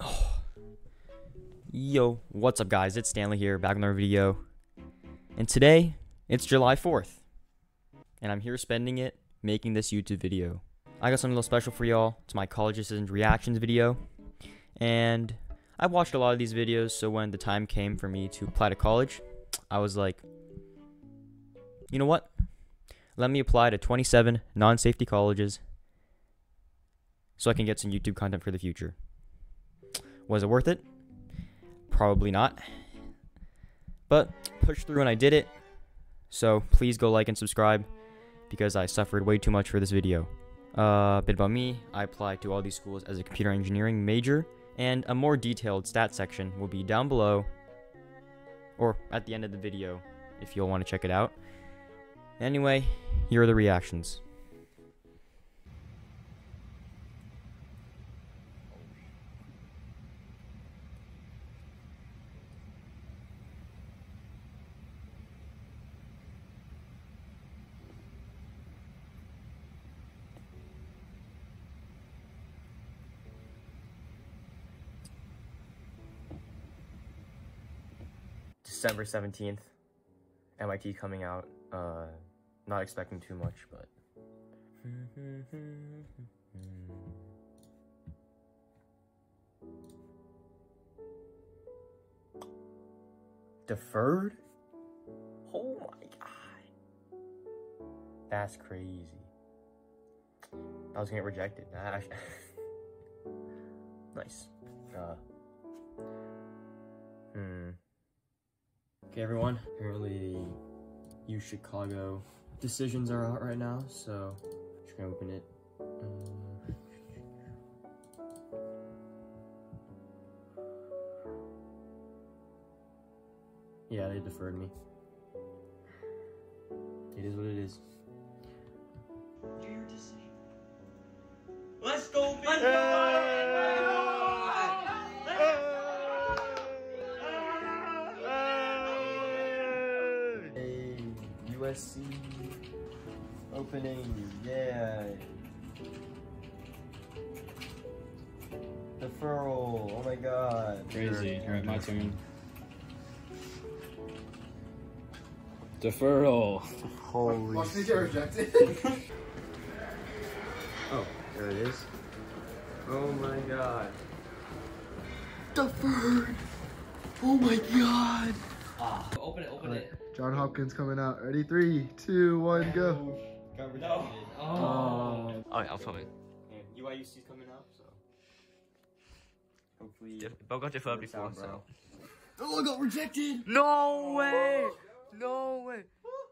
Oh. Yo, what's up guys? It's Stanley here, back with another video. And today, it's July 4th. And I'm here spending it making this YouTube video. I got something a little special for y'all. It's my college decisions reactions video. And I watched a lot of these videos, so when the time came for me to apply to college, I was like, you know what? Let me apply to 27 non-safety colleges so I can get some YouTube content for the future. Was it worth it? Probably not. But pushed through and I did it. So please go like and subscribe because I suffered way too much for this video. Uh, a bit about me, I applied to all these schools as a computer engineering major, and a more detailed stat section will be down below, or at the end of the video, if you'll want to check it out. Anyway, here are the reactions. December 17th, MIT coming out. Uh, not expecting too much, but. Deferred? Oh my god. That's crazy. I was gonna get rejected. nice. Uh, hmm. Okay, everyone. Apparently, UChicago decisions are out right now, so I'm just gonna open it. Uh, yeah, they deferred me. It is what it is. Let's go, baby! Hey, USC opening, yeah. Deferral, oh my god. Crazy. Alright, my turn. Deferral. Holy Watch me get rejected. Oh, there it is. Oh my god. Deferred. Oh my god. Ah. Open it, open it. John Hopkins coming out. Ready? Three, two, one, go. Got rejected. No. Oh. Oh, yeah, I'm filming. And UIUC's coming up, so. Hopefully. Bo got deferred works before, out, so. Oh, I got rejected. No way! No way!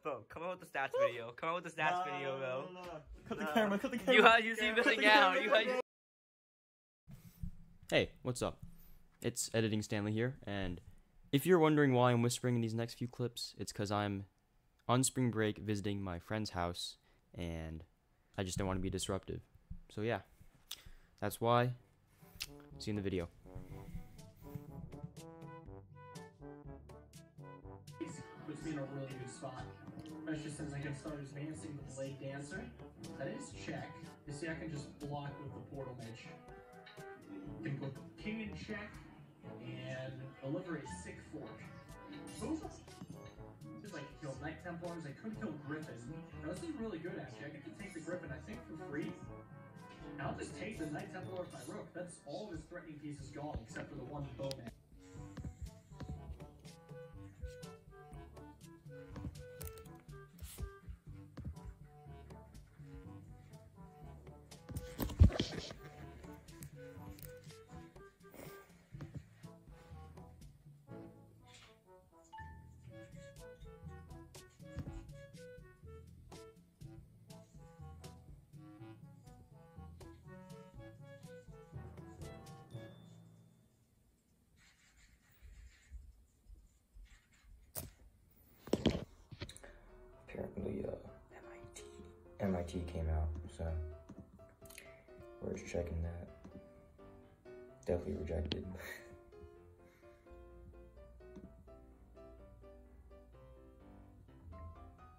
Bro, come out with the stats video. Come out with the stats video, bro. Cut the camera, cut the camera. UIUC missing out. You had Hey, what's up? It's Editing Stanley here, and if you're wondering why I'm whispering in these next few clips, it's because I'm on spring break visiting my friend's house, and I just don't want to be disruptive. So yeah, that's why. See you in the video. puts me in a really good spot. Especially since I can start advancing with the late dancer. That is check. You see, I can just block with the portal mage. Can put king in check and deliver a sick fork. Both Just like kill Knight Templars, I could kill Griffin. Now this is really good actually. I could take the Griffin, I think, for free. And I'll just take the Knight Templar with my rook. That's all of his threatening pieces gone, except for the one bowman. MIT came out, so we're just checking that. Definitely rejected.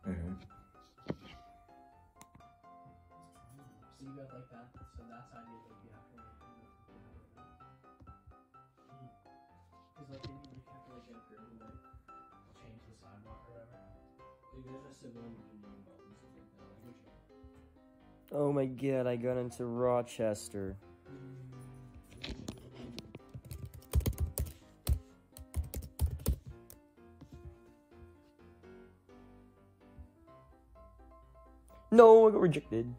hmm you got like you. Because have to like get approved and like change the sidewalk or whatever. Like there's a Oh my god, I got into Rochester. No, I got rejected.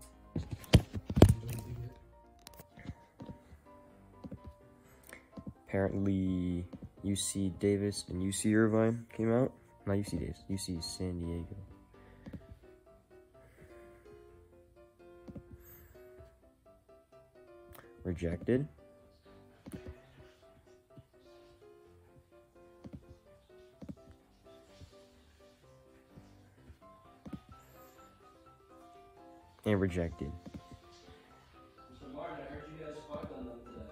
Apparently, UC Davis and UC Irvine came out. Not UC Davis, UC San Diego. Rejected. And rejected. So Martin, I heard you guys fucked on them today.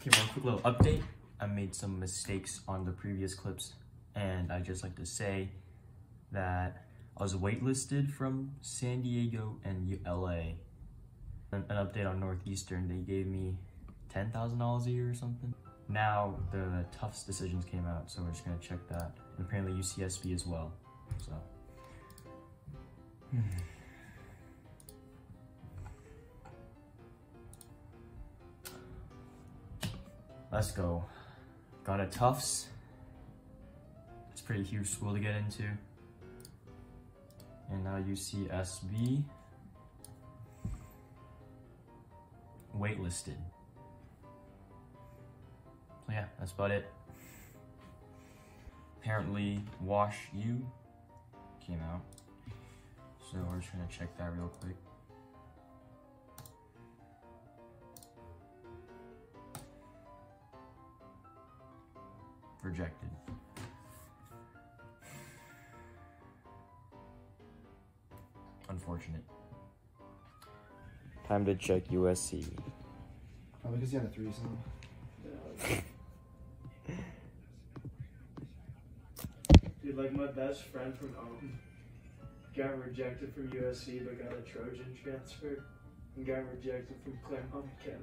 Okay, one quick little update. I made some mistakes on the previous clips, and I just like to say that Was waitlisted from San Diego and LA. An, an update on Northeastern, they gave me $10,000 a year or something. Now the Tufts decisions came out, so we're just gonna check that. And apparently UCSB as well, so. Let's go. Got a Tufts. It's a pretty huge school to get into. And now UCSB. Waitlisted. So yeah, that's about it. Apparently, Wash U came out. So we're just gonna check that real quick. Rejected. Unfortunate. Time to check USC. Probably because he had a threesome. Dude, like my best friend from home got rejected from USC but got a Trojan transfer and got rejected from Claremont McKenna.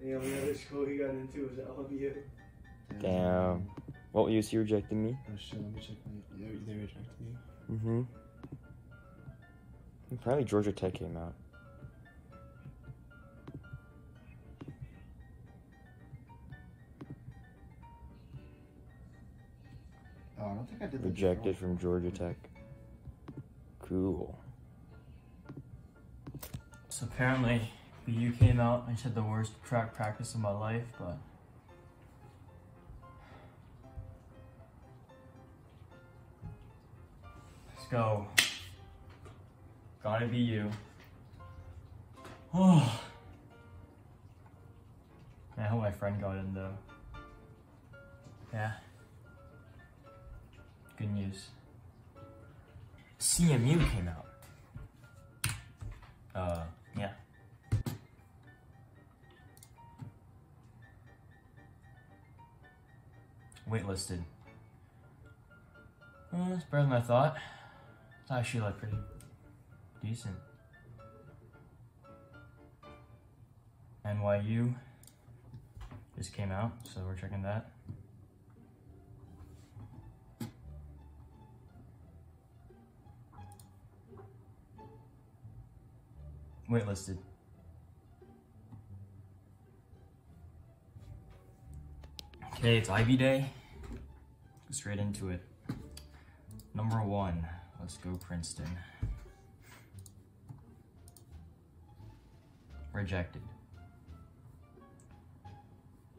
And the only other school he got into was LMU. Damn. What USC rejected me? Oh shit, let me check my. They, they rejected you. Mm-hmm. Apparently Georgia Tech came out. Oh, I don't think I did the Rejected from Georgia Tech. Cool. So apparently, BU came out. I just had the worst track practice of my life, but. Let's go. Gotta be you. Oh. I hope my friend got in though. Yeah. Good news. CMU came out. Uh, yeah. Waitlisted. Well, it's better than I thought. It's actually like pretty decent. NYU just came out, so we're checking that. Waitlisted. Okay, it's Ivy Day. Straight into it. Number one, let's go Princeton. Rejected.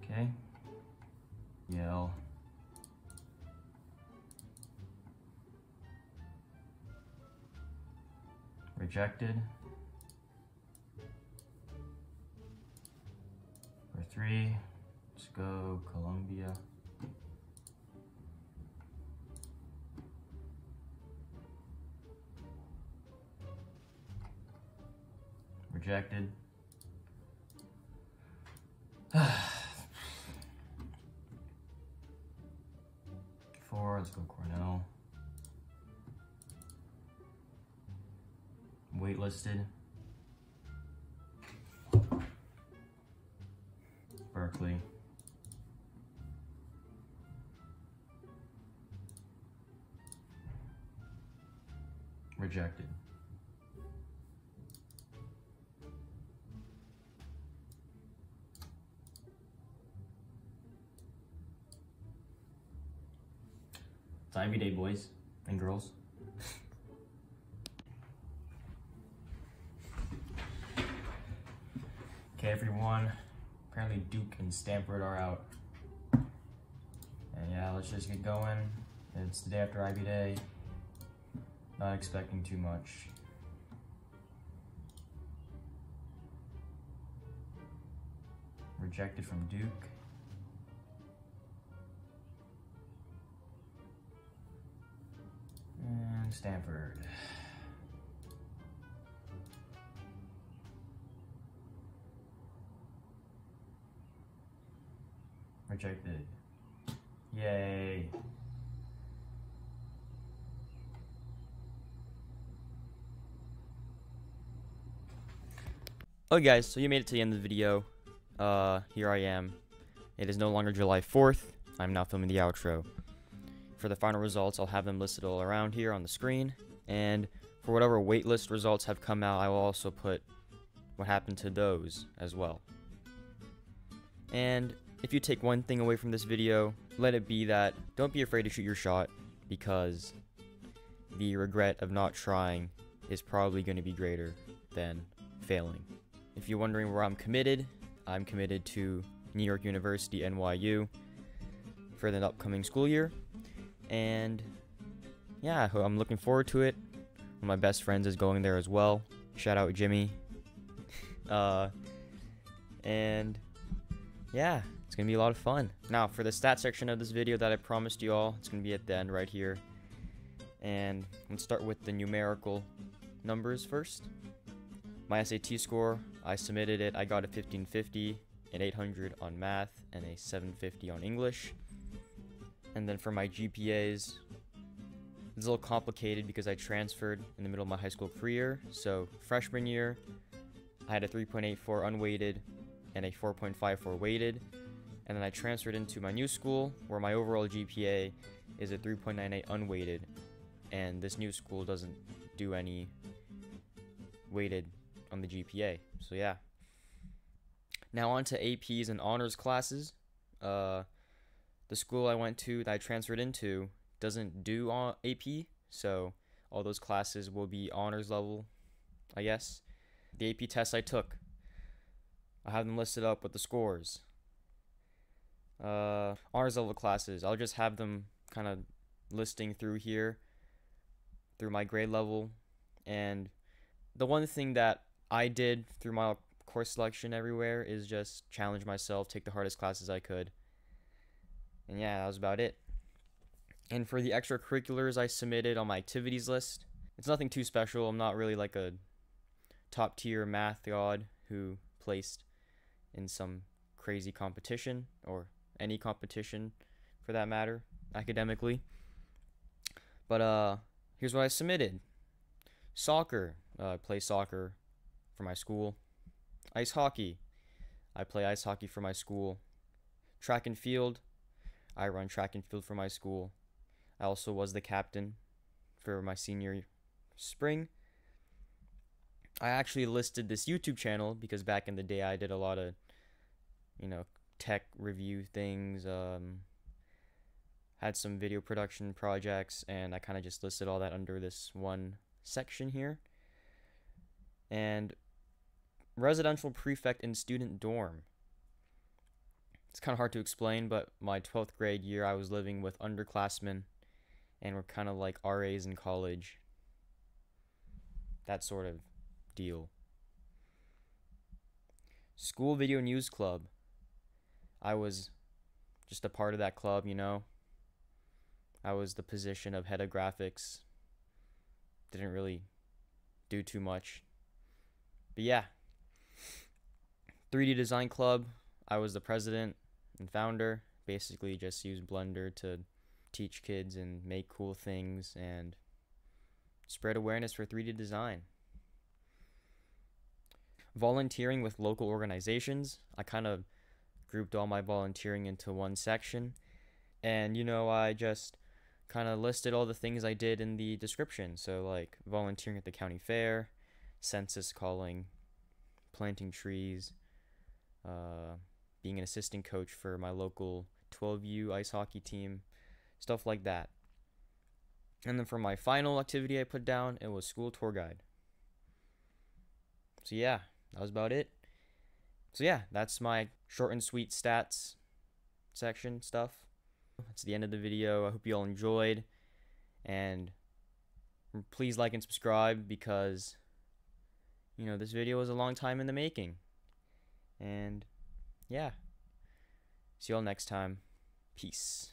Okay. Yale. Rejected. For three, let's go Columbia. Waitlisted. Berkeley. Rejected. It's Ivy Day, boys and girls. Okay, everyone. Apparently, Duke and Stanford are out. And yeah, let's just get going. It's the day after Ivy Day. Not expecting too much. Rejected from Duke. And Stanford. Rejected. Yay. Okay guys, so you made it to the end of the video. Uh, here I am. It is no longer July 4th. I'm now filming the outro. For the final results, I'll have them listed all around here on the screen. And for whatever waitlist results have come out, I will also put what happened to those as well. And if you take one thing away from this video, let it be that don't be afraid to shoot your shot because the regret of not trying is probably going to be greater than failing. If you're wondering where I'm committed, I'm committed to New York University, NYU, for the upcoming school year. And yeah, I'm looking forward to it. One of my best friends is going there as well. Shout out Jimmy. uh, and yeah, it's gonna be a lot of fun. Now, for the stat section of this video that I promised you all, it's gonna be at the end right here. And let's start with the numerical numbers first. My SAT score, I submitted it. I got a 1550, an 800 on math, and a 750 on English. And then for my GPAs, it's a little complicated because I transferred in the middle of my high school career. So freshman year, I had a 3.84 unweighted and a 4.54 weighted. And then I transferred into my new school where my overall GPA is a 3.98 unweighted. And this new school doesn't do any weighted on the GPA. So yeah. Now on to APs and honors classes. Uh, the school I went to that I transferred into doesn't do AP, so all those classes will be honors level, I guess. The AP tests I took, I have them listed up with the scores. Uh, honors level classes, I'll just have them kind of listing through here, through my grade level, and the one thing that I did through my course selection everywhere is just challenge myself, take the hardest classes I could. And yeah, that was about it. And for the extracurriculars I submitted on my activities list, it's nothing too special. I'm not really like a top tier math god who placed in some crazy competition or any competition for that matter academically. But uh here's what I submitted. Soccer, uh, I play soccer for my school. Ice hockey, I play ice hockey for my school. Track and field, I run track and field for my school. I also was the captain for my senior spring. I actually listed this YouTube channel because back in the day I did a lot of, you know, tech review things, um, had some video production projects, and I kind of just listed all that under this one section here. And residential prefect in student dorm it's kind of hard to explain, but my 12th grade year, I was living with underclassmen, and we're kind of like RAs in college. That sort of deal. School Video News Club. I was just a part of that club, you know. I was the position of head of graphics. Didn't really do too much. But yeah. 3D Design Club. I was the president and founder. Basically, just use Blender to teach kids and make cool things and spread awareness for 3D design. volunteering with local organizations. I kind of grouped all my volunteering into one section. And, you know, I just kind of listed all the things I did in the description. So, like volunteering at the county fair, census calling, planting trees, uh, being an assistant coach for my local 12U ice hockey team, stuff like that. And then for my final activity I put down, it was school tour guide. So yeah, that was about it. So yeah, that's my short and sweet stats section stuff. That's the end of the video. I hope you all enjoyed. And please like and subscribe because, you know, this video was a long time in the making. And yeah. See you all next time. Peace.